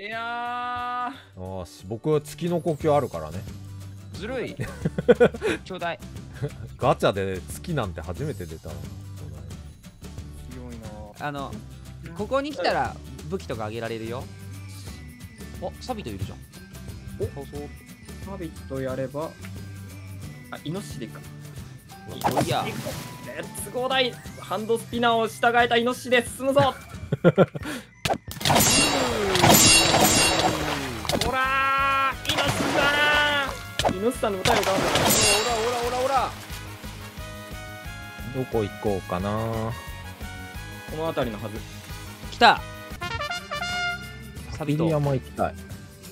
いやよし僕は月の呼吸あるからね。ずるい。ちょうだいガチャで月なんて初めて出た強いな。あのここに来たら武器とかあげられるよ。おサビトいるじゃん。おそうそうサビットやれば。あイノシシでいいか。おいや。レッツゴーだいハンドスピナーを従えたイノシシで進むぞ ほらーイノシシだなイノシシさんの歌よかオラオラオラオラどこ行こうかな。この辺りのはず。来た。サビト山行きたい。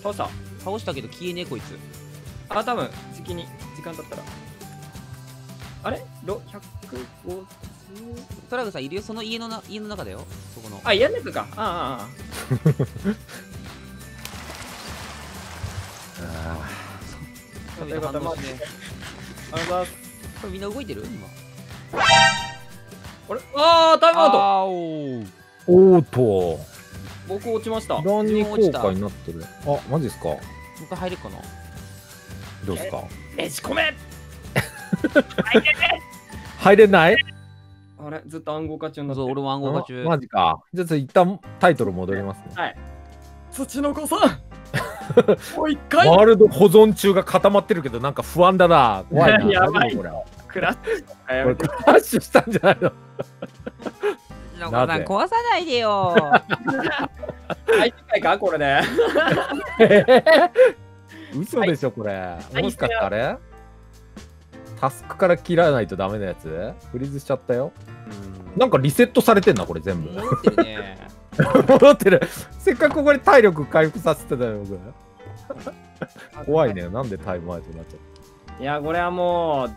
倒した？倒したけど消えねえこいつ。あ多分時期に時間経ったら。あれ？ろ150トラグさんいるよ。その家のな家の中だよ。そこの。あ家の中か。あああああ サビト反応しねありがとうございますこれみんな動いてる？今。あれ？あータイムアウト。あおー。おーと。僕落ちました。ランに効果になってる。あマジっすか？もう一回入れっかな？どうっすか？ねじ込め！入れない？あれ？ずっと暗号化中になそう俺も暗号化中。あマジか。じゃあ一旦タイトル戻りますね。はい。土の子さんもう一回？ワールド保存中が固まってるけどなんか不安だな。怖いな。やばい。大丈夫クラッシュクラッシュしたんじゃないの？のさん壊さないでよ。はい次回か？これで。嘘でしょこれ。もしかしてあれ？タスクから切らないとダメなやつ？フリーズしちゃったよ。なんかリセットされてんなこれ全部。戻ってるね。戻ってる。せっかくここで体力回復させてたよ僕怖いね。なんでタイムアウトになっちゃっいやこれはもう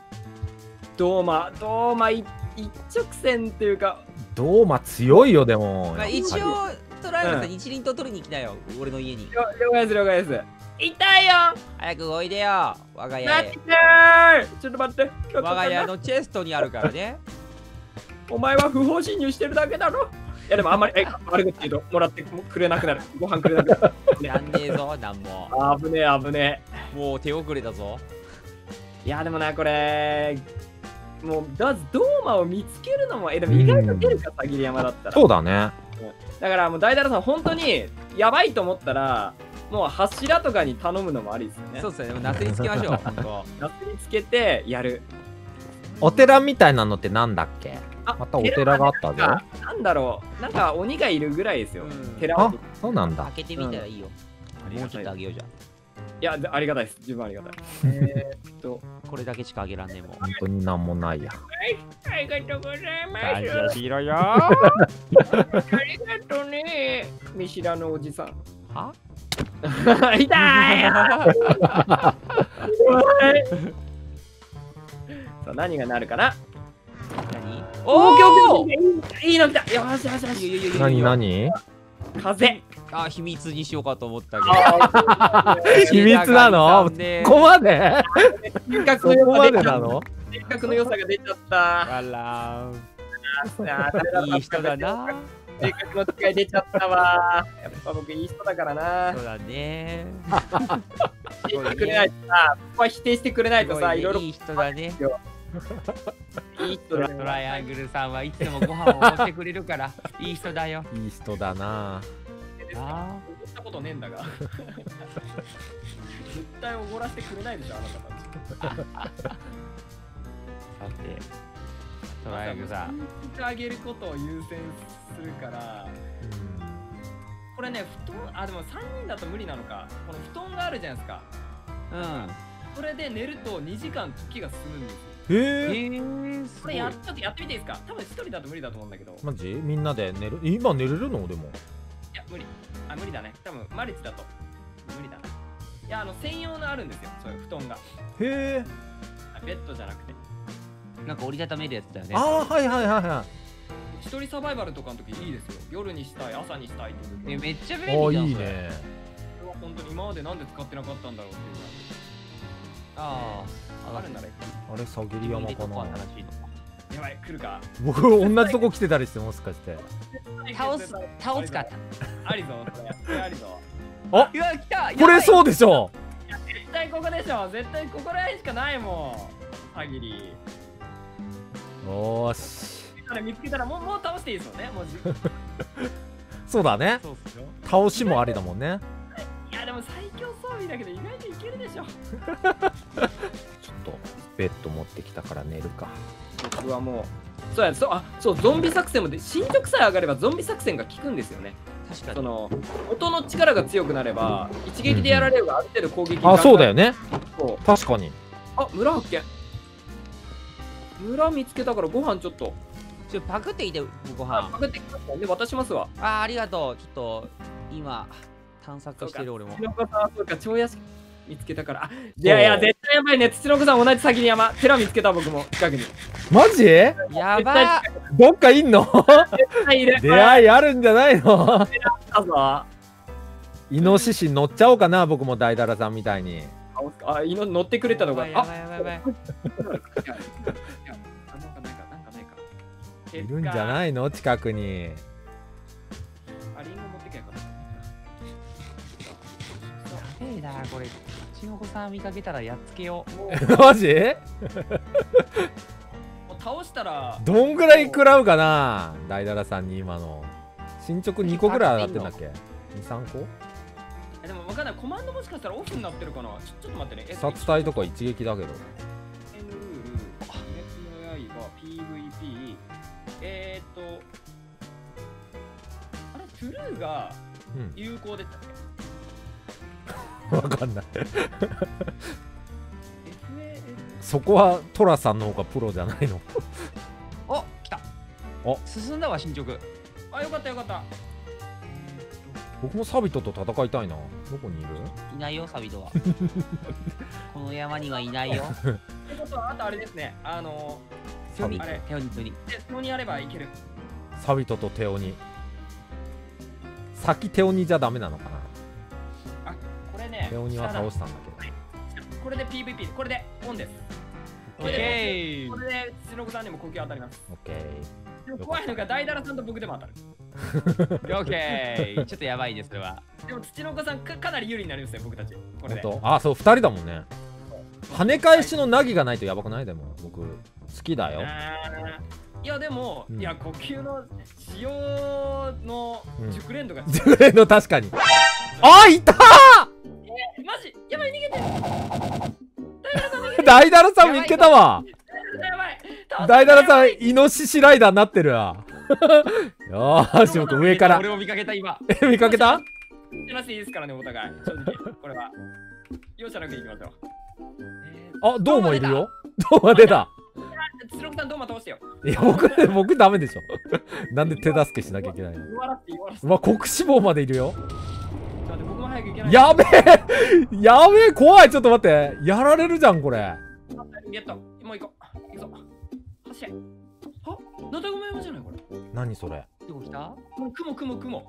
ドーマドーマ一一直線っていうかたドーマ強いよでも。まあ一応トラグさうん。ん一輪と取りに来たよ。俺の家に。了了解です了解です。痛いよ。早くおいでよ我が家へ。待ってちょっと待って。我が家のチェストにあるからね。お前は不法侵入してるだけだろ。いやでもあんまりえ悪口言うともらってくれなくなる。ご飯くれなくなる。やんねえぞなんも。あぶねえ危ねもう手遅れだぞ。えいやでもなこれもうまずドーマを見つけるのもえでも意外と出るかさぎり山だったら。そうだね。だからもう大太郎さん本当にやばいと思ったらもう柱とかに頼むのもありですよね。そうっすね。でも夏につけましょう本当。夏につけてやる。お寺みたいなのってなんだっけ？あまたお寺があったぞ。なんかなんだろう。なんか鬼がいるぐらいですよ、うん。あ寺をそうなんだ。開けてみたらいいよ。もうちょっとあげようじゃん。いやでありがたいです。十分ありがたい。えーっと。これだけしかあげらんねえもん。本当になんもないや。ありがとうございます。感謝しろよ。ありがとうね。見知らぬおじさん。は？痛い。さあ何がなるかな？何おおいいの来た。よしよしよし。何何？風。あ秘密にしようかと思ったけど。秘密なの？ねここまで？性格その良さ出ちゃった。でなの性格の良さが出ちゃった。あらいい人だな。性格の違い出ちゃったわ。やっぱ僕いい人だからな。そうだね。否定してくれないとさここは否定してくれないとさいろいろ。いい人だね いい人だ。トライアングルさんはいつもご飯をおごってくれるから いい人だよ。いい人だな。あおごったことねえんだが。絶対おごらせてくれないでしょあなたたち。さてトライアングルさん。聞いてあげることを優先するからこれね布団あでも3人だと無理なのか。この布団があるじゃないですか。うん。それで寝ると2時間時が進むんですよ。へええー、すごい。これやちょっとやってみていいですか？多分1人だと無理だと思うんだけど。いマジみんなで寝る。今寝れるの？でも。や無理。あ無理だね。多分マリッチだと。無理だな。いやあの専用のあるんですよ。そういう布団が。へえあベッドじゃなくて。なんか折りたためるやつだよね。ああはいはいはいは一人サバイバルとかの時いいですよ。夜にしたい朝にしたいっていうえめっちゃ便利じゃん。それいいね。これは本当に今までなんで使ってなかったんだろうっていうあああるならあれさぎり入山かなやばい来るか。僕同じとこ来てたりしてもしかして。倒す倒すかありぞありぞ。うわ来たこれうそうでしょ。絶対ここでしょ。絶対ここら辺しかないもん。限り。よーし。見つけたら見つけたらもうもう倒していいですよね。もうじ。そうだね。倒しもありだもんね。いやでも最強装備だけど意外としょ。ちょっとベッド持ってきたから寝るか。僕はもう。そうやそうあそうゾンビ作戦もで進捗さえ上がればゾンビ作戦が効くんですよね。確かに。その音の力が強くなれば一撃でやられるがある程度攻撃あそうだよね。ねそう。確かに。あ村発見。村見つけたからご飯ちょっと。ちょパクってきてごあ飯パクってきましたんで渡しますわ。あーありがとう。ちょっと今探索してる俺も。そうか。超屋敷見つけたから。あいやいや絶対やばいね。土の子さん同じ先に山。寺見つけた僕も。近くに。マジ？や絶ば対どっかいんの？絶対いる出会いあるんじゃないの？イノシシ乗っちゃおうかな僕も大だらさんみたいに。ああいの乗ってくれたのがやばいるんじゃい。ないの近くにあリンゴ持ってけよかなこれ。ちのこさん見かけたらやっつけよう。マジ？もう倒したらどんぐらい食らうかな大だらさんに今の。進捗2個ぐらい上がってんだっけ？23個？えでもわかんない。コマンドもしかしたらオフになってるかな。ちょちょっと待ってね。え殺体とか一撃だけど。N ルール鬼滅の刃 PVP えー、っとあれトゥルーがうん。有効でしたっけ？わかんない。そこはトラさんの方がプロじゃないの？お来た。お。進んだわ進捗。あよかったよかった。僕もサビトと戦いたいな。どこにいる？いないよサビトは。この山にはいないよ。ってことはあとあれですね。あのサビ。あれ手をにに。でそこにやればいける。サビトとテオニ先テオニじゃダメなのかな？これねテオニは倒したんだけこれで PVP これでオンです。オッケこれで白子さんにも呼吸当たります。どオッケでも怖いのが大だらさんと僕でも当たる。ー オッケー。ちょっとやばいですそれは。でも土の子さんかかなり有利になりますよ僕たち。こーれで。あそう2人だもんね。跳ね返しのナギがないとやばくない？でも僕好きだよ。いやでも、うん。いや呼吸の使用のうん熟練度が、熟練の確かに。あいた大だらさん見つけたわ。大だらさんイノシシライダーになってるわ。よーし僕上から。俺も見かけた今。見かけた？手なしいいですからねお互い。正直これは。容赦なくいきましょうあどうもいるよ。どうも出た。土の子さんどうも倒してよ。いや僕僕ダメでしょ。なんで手助けしなきゃいけないの？うわ国志望までいるよ早く行けないやべえやべえ怖いちょっと待って。やられるじゃんこれ。ゲットもう行こう。行くぞ。走れ。あナタゴマ山じゃないこれ。何それ？どこ来た？雲雲雲。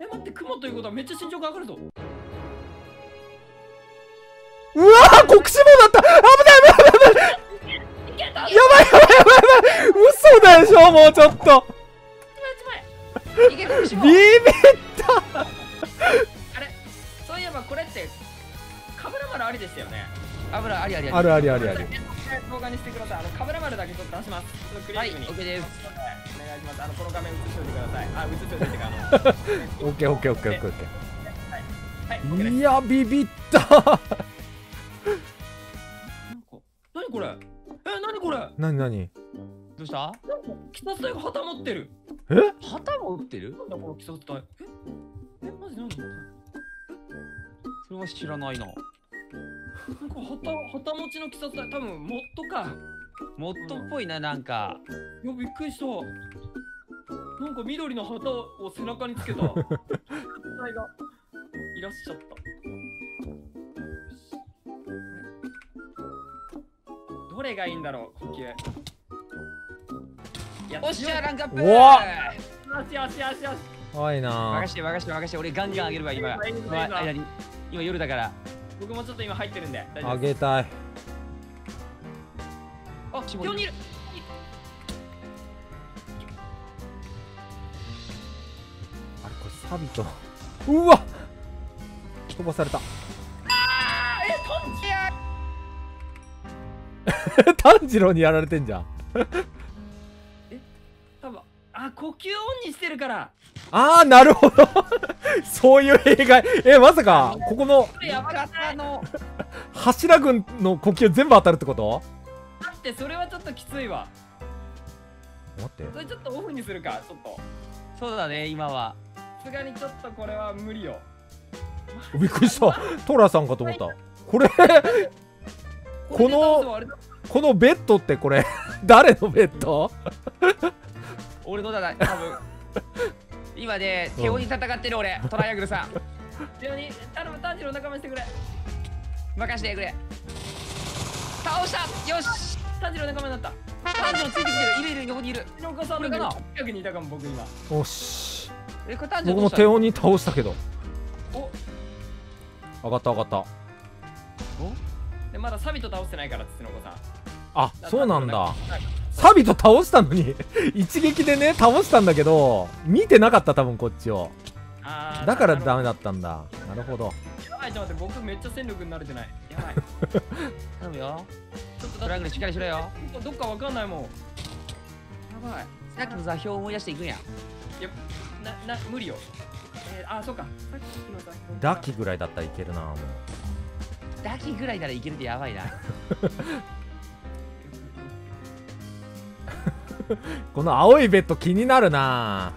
え待って雲ということはめっちゃ身長が上がるぞ。うわー国志望だった。危ない危ない危ない。やばいやばいやばいやばい。嘘でしょもうちょっと。ビビあれりでしたよね。油ありありあるありありあり動画にしてください。あのカブラ丸だけちょっと出します。そのクリはいエイティブに、オッケーですお願いします。あのこの画面映しておいてください。あ映しておいてってかあのオッケーオッケーオッケーオッケーオッケはい OK です。ーいやビビった。なんか何これ？え何これ？なんか何何？どうした？鬼殺隊が旗持ってる。え？旗も打ってる？なんだこの鬼殺隊。え？えマジ何？それは知らないななんか旗旗持ちの鬼殺隊多分モッドか。モッドっぽいななんか。いやびっくりした。なんか緑の旗を背中につけた。隊が。いらっしゃった。どれがいいんだろう呼吸。いやおっしゃランクアップ。よしよしよしよし。怖いな。任して任して任して。俺ガンガンあげるわ今。今今夜だから僕もちょっと今入ってるんであげたいあ絞り手にいる。あれこれサビと。うわ飛ばされた。えトンジ 炭治郎にやられてんじゃん あ呼吸オンにしてるから。ああなるほど。そういう弊害。えまさかここのの。柱軍の呼吸全部当たるってこと？待ってそれはちょっときついわ。待って。それちょっとオフにするかちょっと。そうだね今は。さすがにちょっとこれは無理よ。びっくりした。トラさんかと思った。これこのこのベッドってこれ 誰のベッド？俺のだな多分。今ね手をに戦ってる俺。トライアングルさん。強に頼む炭治郎仲間にしてくれ。任してくれ。倒した。よし。炭治郎仲間になった。炭治郎ついてきてる。いるいる横にいる。篠岡さんの近くにいたかも僕今。よしえこれ炭治郎僕も手を鬼倒したけど。お。上がった上がった。でまだサビと倒してないから篠岡さん。あそうなんだ。はいサビと倒したのに 一撃でね倒したんだけど見てなかった多分こっちを。だからダメだったんだ。なるほど。やばいちょっと待って僕めっちゃ戦力に慣れてない？やばい。頼むよ。ちょっとトラグルしっかりしろよ。どっかどっかわかんないもん。やばい。さっきの座標を思い出していくんや。なな無理よ。えー、あそうか。さっきのさダキぐらいだったらいけるなもう。ダキぐらいならいけるってやばいな この青いベッド気になるな。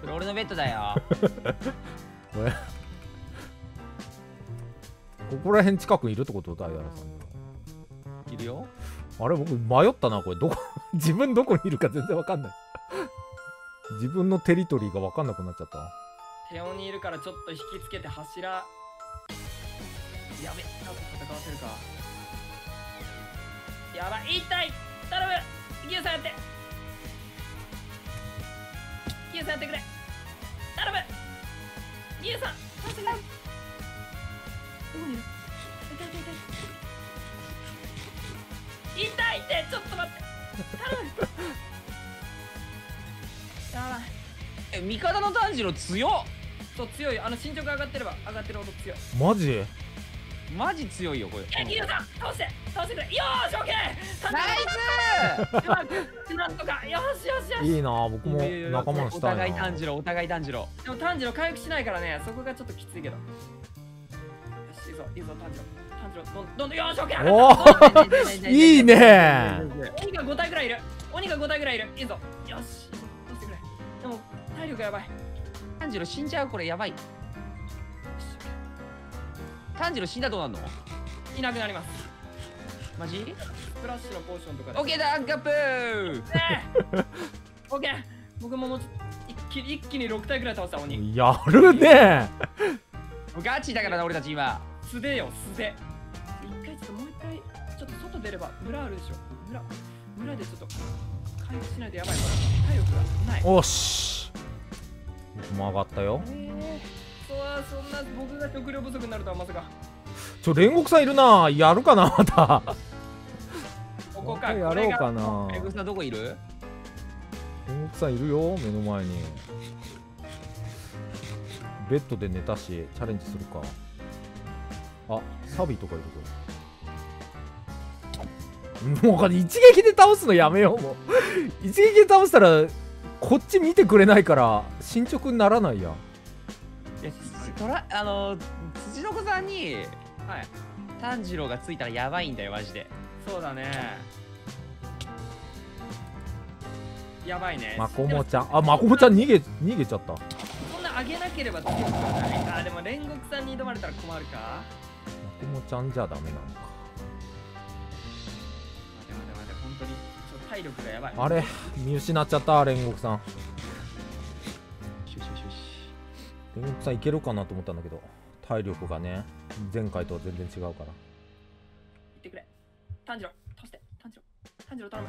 それ俺のベッドだよ。ここら辺近くにいるってことダイヤラさん。いるよ。あれ僕迷ったなこれ。どこ 自分どこにいるか全然わかんない。自分のテリトリーがわかんなくなっちゃった。手オにいるからちょっと引きつけて柱。やべ多分戦わせるか。やばい痛い！頼むギュさんやって。ギュさんやってくれ。頼む。ギュさん助けて。どこにいる痛い痛い痛い痛いってちょっと待って。頼む。やばいえ味方の炭治郎強っ。そう強い。あの身長が上がってれば上がってるほど強い。マジ？マジ強いよこれ。えギルさん倒して倒してくれ。よーしオッケー。ナイスなんとかよしよしよし。いいな僕も仲間したいな。互い炭治郎お互い炭治郎。でも炭治郎回復しないからねそこがちょっときついけど。よしいいぞいいぞ炭治郎。炭治郎どんどんどんよーしオッケーおーいいね鬼が5体ぐらいいる。鬼が5体ぐらいいる。いいぞ。よし倒してくれ。でも体力やばい。よ炭治郎死んじゃうこれやばい。し炭治郎死んだらどうなんの？いなくなります。マジ？スプラッシュのポーションとかで。オッケーだアップ。ーオッケー。僕ももう一気一気に6体ぐらい倒した鬼。やるね。ガチだからな俺たち今。素手よ素手。一回ちょっともう一回ちょっと外出れば村あるでしょ。村村でちょっと回復しないとやばいから。体力がない。おし。僕も上がったよ。そうそんな僕が食料不足になるとはまさか。ちょ煉獄さんいるな。やるかなまた。ここか。やろうかな。エグスさんどこいる？煉獄さんいるよ目の前に。ベッドで寝たしチャレンジするか。あサビとかいるぞ。もうこれ一撃で倒すのやめよう。もう一撃で倒したらこっち見てくれないから進捗にならないやいやトラあの辻の子さんにはい。炭治郎がついたらやばいんだよマジで。そうだね。やばいね。まこもちゃん。あまこもちゃん逃げ逃げちゃった。まそんな上げなければ強くはない。あでも煉獄さんに挑まれたら困るか。こもちゃんじゃダメなのか待て待て待て本当に。ちょっと体力がやばい。あれ見失っちゃった煉獄さんし煉獄さんいけるかなと思ったんだけど体力がね前回とは全然違うから。行ってくれ。炭治郎倒して。炭治郎。炭治郎頼む。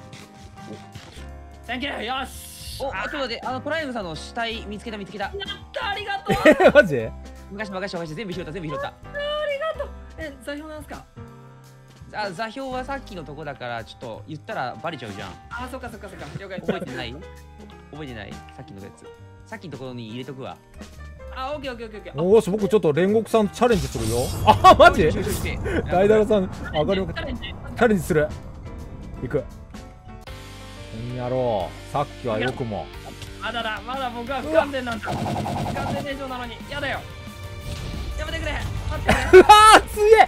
ンキューよし。おちょっと待ってあのトライアングルさんの死体見つけた見つけた。やったありがとう。え マジ？昔昔昔全部拾った全部拾った。え座標なんすか？あ座標はさっきのとこだからちょっと言ったらバレちゃうじゃん。あそっかそっかそっか。了解。覚えてない？覚えてない？さっきのやつ。さっきのところに入れとくわあオッケーオッケーオッケーオッケーおーし僕ちょっと煉獄さんチャレンジするよ。あマジ？よしよしよし大太郎さん上がりまくっチャレンジするいくこんやろうさっきはよくもまだだまだ僕は不完全なんだ不完全燃焼なのにやだよやめてくれ待ってくれうわー強え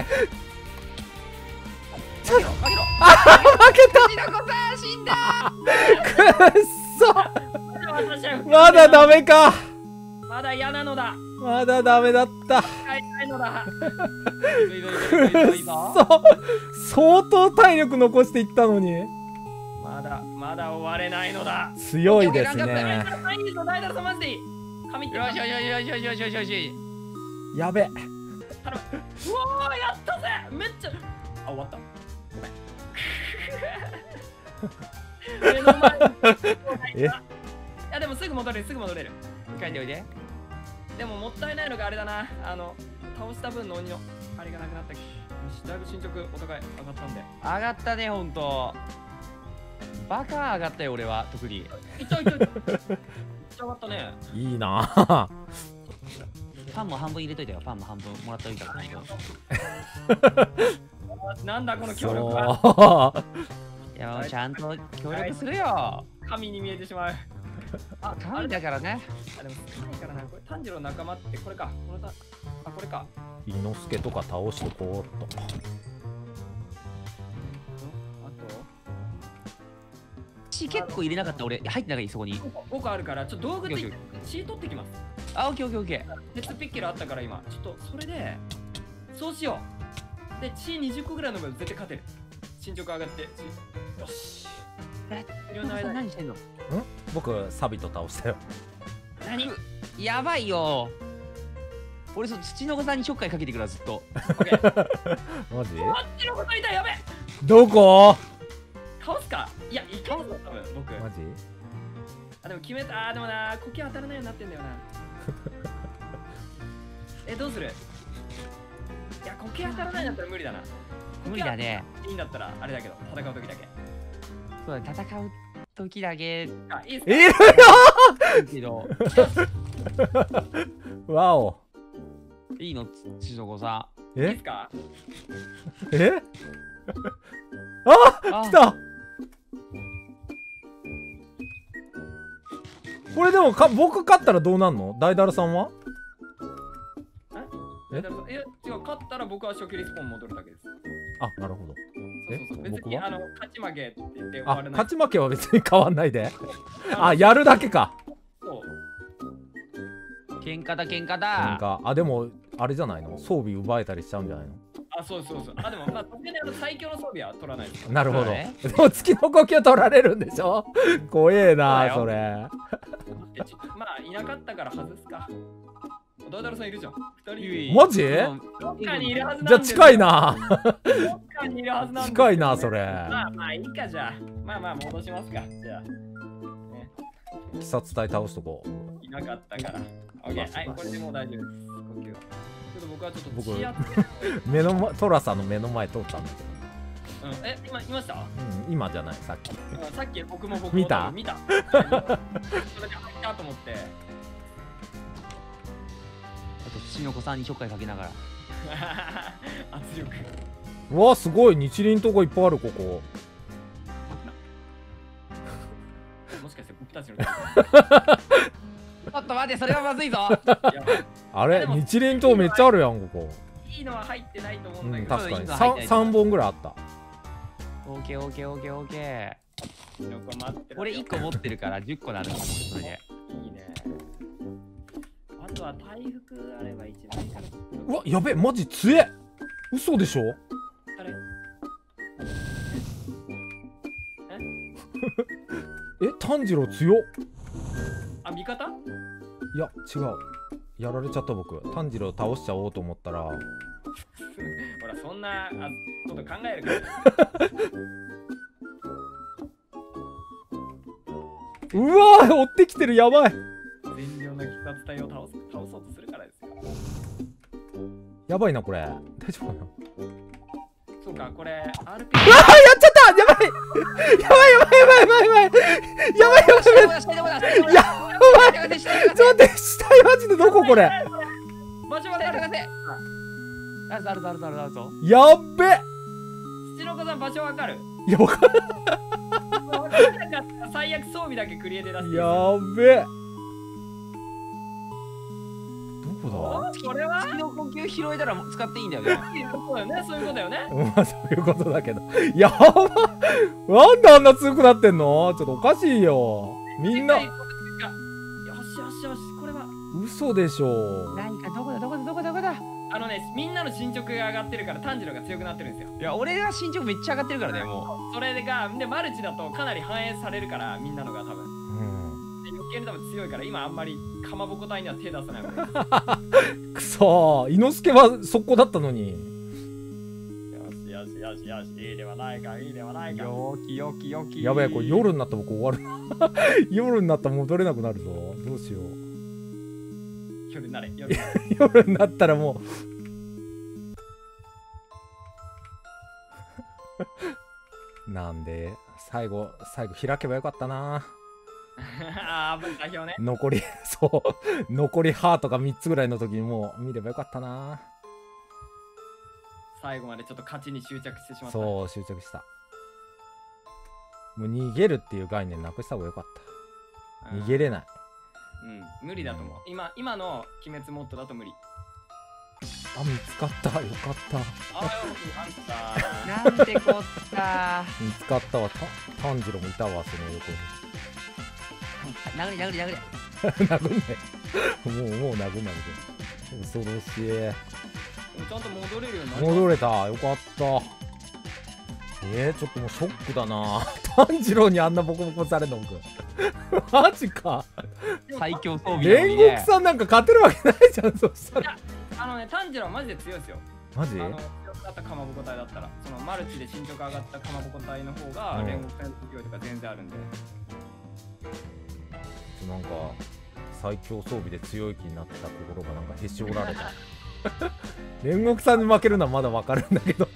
負けろ負けろ負けた死んだくっそまだダメかまだ嫌なのだ。まだダメだった。使いたいのだ。相当体力残していったのに。まだまだ終われないのだ。強いですね。やべ。うわーやったぜ。めっちゃ。あ終わった。ごめん。目の前いやでもすぐ戻れるすぐ戻れる。書いておいででももったいないのがあれだな。あの倒した分の鬼のあれがなくなっただいぶ進捗お互い上がったんで。上がったねほんと。バカ上がったよ俺は特に。いったいったい。っためっちゃ上がったね。いいな。ぁパンも半分入れといたよ。パンも半分もらっておいたから。なんだこの協力は。いやもうちゃんと協力するよ。神に見えてしまうああだ。だからね。あでも少ないからな。これ炭治郎の仲間ってこれか。このたあこれか。伊之助とか倒してこうっと。あと？血結構入れなかった。俺入ってないそこに。5個5個あるからちょっと道具血取ってきます。あオッケーオッケーオッケー。鉄ピッケルあったから今。ちょっとそれでそうしよう。で血20個ぐらいの分絶対勝てる。進捗上がって。血よし。えいろんな間に。何してんの？僕サビと倒したよ。何？やばいよ。俺そう土の子さんにちょっかいかけてくるわずっと。マジ？あっちのこといたやべどこ？倒すか？いやいけるぞ多分僕。マジ？あでも決めた。あーでもな呼吸当たらないようになってんだよな。えどうする？いや呼吸当たらないんだったら無理だな。無理だね。いいんだったらあれだけど戦う時だけ。そうだね戦う時だけ。あい。いいるよ！けど わお。いいの？土の子さえ？いいっすか？え？あんあ。来た。これでもか僕勝ったらどうなんの？大ダルさんは？え？え？違う。勝ったら僕は初期リスポーン戻るだけです。あなるほどそうそうそう。別にあの勝ち負けって言って終あわらない。勝ち負けは別に変わんないで。ああやるだけか。そう。喧嘩だ喧嘩だ。かあでもあれじゃないの？装備奪えたりしちゃうんじゃないの？あそうそうそう。あでもまあ特にあの最強の装備は取らないなるほど、でも月の呼吸取られるんでしょ？怖えなそれ。まあいなかったから外すか大太郎さんいるじゃん。二人マジ？どっかにいるはずなんじゃあ近いな。どっかにいるはずな近いなそれ。まあまあいいかじゃあ。まあまあ戻しますか。じゃあ。ね。鬼殺隊倒しとこう。いなかったから。オッケーはいこれでもう大丈夫です。呼吸。はちょっと僕はちょっと僕目の前トラさんの目の前通ったんだけど。うん。え今いました？うん、今じゃないさっき。うんさっき僕も僕も見た？見た。それで入ったと思ってあと土の子さんにちょっかいかけながら。圧力。うわすごい。日輪とこいっぱいあるここ。もしかして僕たちの ちょっと待ってそれはまずいぞ。あれ？日輪とめっちゃあるやんここ。いいのは入ってないと思ううんんだけど、確かに。いいの入ってない 3, 本ぐらいあった。オーケーオーケーオーケー。オーケ横待ってー俺1個持ってるから10個なるそれで。いいねあとは回復あれば一番いいからうわやべえマジ強え。嘘でしょ？あれ？え炭治郎強っ。あ味方？いや違う。やられちゃった僕。炭治郎倒しちゃおうと思ったら。ほらそんなあこと考えるから。うわー追ってきてるやばいやばいなこれ。大丈夫かなそうかこれ RP うわー。やっちゃった！やばい！やばいやばいやばいやばい！やばいやばいやばいやばいちょっと待って死体マジでどここれ場所わかるあるあるあるあるあるあるぞやっべ土の子さん場所わかるいやわかんわかんなかったら最悪装備だけクリエイで出してやっべどここれは？月の呼吸拾えたら使っていいんだよねそうだよねそういうことだよね。だまあそういうことだけど。やばなんであんな強くなってんの？ちょっとおかしいよ。みんな。よしよしよしこれは。嘘でしょ何かどこだ？どこだ？どこだ？どこだ？あのねみんなの進捗が上がってるから炭治郎が強くなってるんですよ。いや俺が身長めっちゃ上がってるからねもそれがでマルチだとかなり反映されるからみんなのが多分うんで余計に多分強いから今あんまりかまぼこ隊には手出さない くそー。伊之助は速攻だったのに。よしよしよしよし。いいではないかいいではないうか。よきよきよき。やべえこれ夜になったら僕終わる。な 夜になったら戻れなくなるぞ。どうしよう。夜になれ夜になれ。夜になったらもう。なんで最後最後開けばよかったな ああ分代表ね。残り そう。残りハートが3つぐらいの時にもう見ればよかったな。最後までちょっと勝ちに執着してしまった。そう執着した。もう逃げるっていう概念なくした方がよかった。うん。逃げれない。うん。無理だと思う。今今の鬼滅モッドだと無理。あ見つかった。よかった。あああんた。なんてこった。見つかったわ。た炭治郎もいたわその横に殴り殴り殴り。殴んない。もうもう殴んない。で恐ろしい。ちゃんと戻れるようになり戻れた。よかった。えー、ちょっともうショックだな。炭治郎にあんなボコボコされんの僕。マジか。最強装備ね。煉獄さんなんか勝てるわけないじゃんそしたら。あのね炭治郎はマジで強いですよ。マジ？あの強くなったかまぼこ隊だったら。そのマルチで進捗上がったかまぼこ隊の方がうん。煉獄戦の勢いとか全然あるんでなんか最強装備で強い気になってた心がなんかへし折られた。煉獄さんに負けるのはまだわかるんだけど。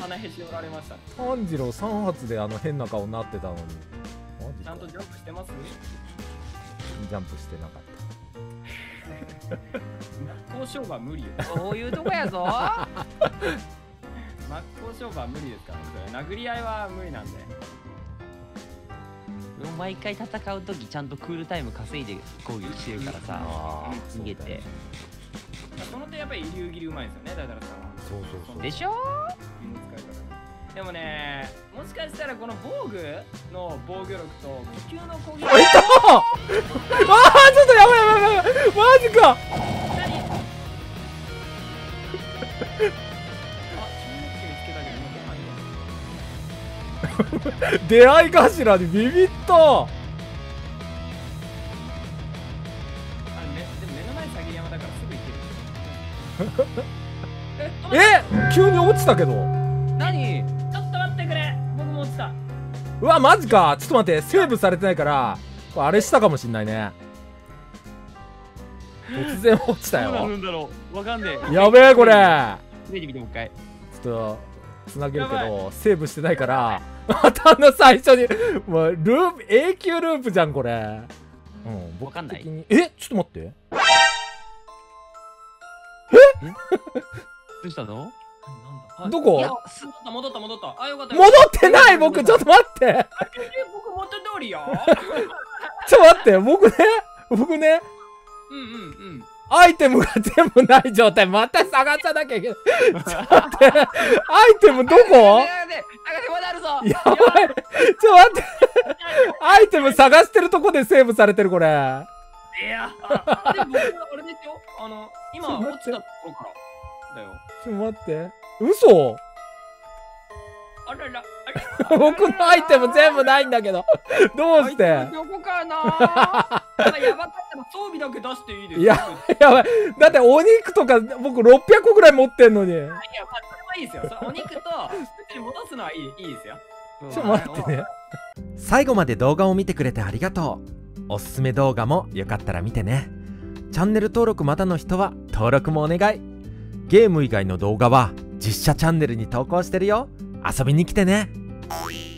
鼻へし折られましたね。炭治郎3発であの変な顔になってたのに。マジか。ちゃんとジャンプしてます？ジャンプしてなかっ真っ向勝負は無理よ。そういうとこやぞ。真っ向勝負は無理ですから殴り合いは無理なんで毎回戦う時ちゃんとクールタイム稼いで攻撃してるからたさあ逃げて。その点やっぱり流切りうまいですよね大太郎さ。そうそうそう。でしょでもねもしかしたらこの防具の防御力と呼吸の攻撃あいたあーちょっとやばいやばいやばい。マジか 出会い頭にビビったあめでも目の前鷺山だからすぐ行ける。え？え急に落ちたけど。何？ちょっと待ってくれ。僕も落ちた。うわマジか。ちょっと待って。セーブされてないからあれしたかもしんないね。突然落ちたどうなよるんだろう。わかんねえ。やべえこれ。見てみてもう一回。ちょっとつなげるけやどセーブしてないからまたあの最初にもうループ永久ループじゃんこれ。うん僕わかんない。え？ちょっと待って。どうしたの？どこ？いや戻った戻った。戻ったあよかった。戻ってない僕ちょっと待って。え僕元通りよ ちょっと待って僕ね僕ね。うんうんうんアイテムが全部ない状態また探さなきゃいけない。ちょっと待ってアイテムどこ？やばいちょっと待ってアイテム探してるとこでセーブされてるこれいやでもあれですよあの今落ちたところからだよちょっと待って嘘あらら 僕のアイテム全部ないんだけど。どうして？どこかな？やばかったら装備だけ出していいです。いややばい。だってお肉とか僕600個ぐらい持ってんのに。いや、まあ、それはいいですよ。それお肉と、別に戻すのはいいいいですよ。ちょっと待ってね。最後まで動画を見てくれてありがとう。おすすめ動画もよかったら見てね。チャンネル登録まだの人は登録もお願い。ゲーム以外の動画は実写チャンネルに投稿してるよ。遊びに来てね Bye.